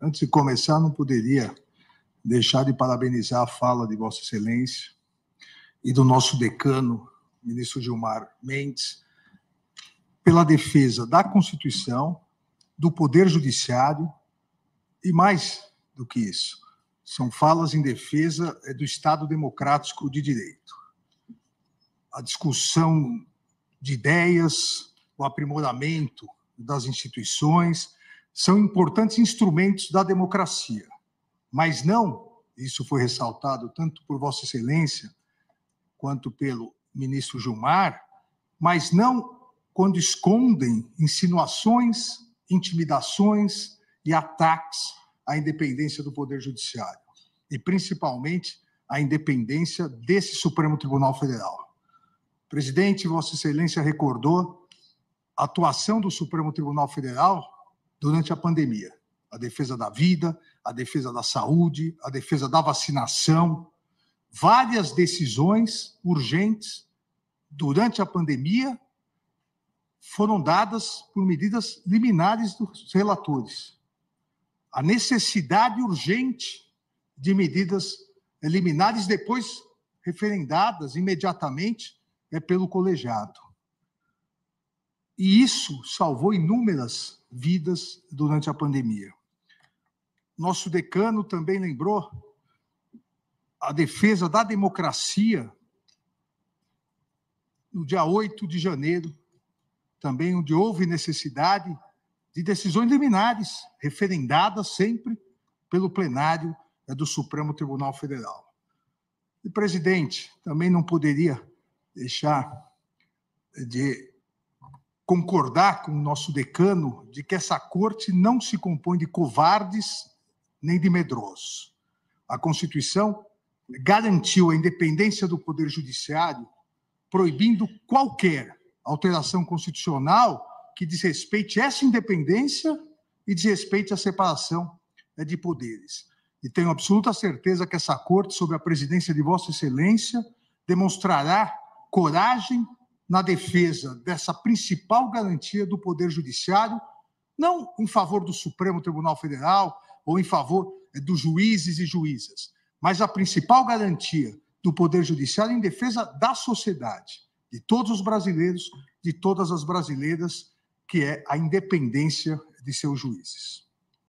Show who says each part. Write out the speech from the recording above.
Speaker 1: Antes de começar, não poderia deixar de parabenizar a fala de Vossa Excelência e do nosso decano, ministro Gilmar Mendes, pela defesa da Constituição, do Poder Judiciário e mais do que isso. São falas em defesa é, do Estado democrático de direito. A discussão de ideias, o aprimoramento das instituições são importantes instrumentos da democracia, mas não, isso foi ressaltado tanto por Vossa Excelência quanto pelo ministro Gilmar, mas não quando escondem insinuações, intimidações e ataques à independência do Poder Judiciário, e principalmente à independência desse Supremo Tribunal Federal. Presidente, Vossa Excelência recordou a atuação do Supremo Tribunal Federal durante a pandemia. A defesa da vida, a defesa da saúde, a defesa da vacinação. Várias decisões urgentes durante a pandemia foram dadas por medidas liminares dos relatores. A necessidade urgente de medidas liminares depois referendadas imediatamente é pelo colegiado. E isso salvou inúmeras vidas durante a pandemia. Nosso decano também lembrou a defesa da democracia no dia 8 de janeiro, também onde houve necessidade de decisões liminares, referendadas sempre pelo plenário do Supremo Tribunal Federal. E, presidente, também não poderia deixar de concordar com o nosso decano de que essa corte não se compõe de covardes nem de medrosos. A Constituição garantiu a independência do Poder Judiciário, proibindo qualquer alteração constitucional que desrespeite essa independência e desrespeite a separação né, de poderes. E tenho absoluta certeza que essa corte, sob a presidência de Vossa Excelência, demonstrará coragem na defesa dessa principal garantia do Poder Judiciário, não em favor do Supremo Tribunal Federal ou em favor eh, dos juízes e juízas, mas a principal garantia do Poder Judiciário em defesa da sociedade, de todos os brasileiros, de todas as brasileiras, que é a independência de seus juízes.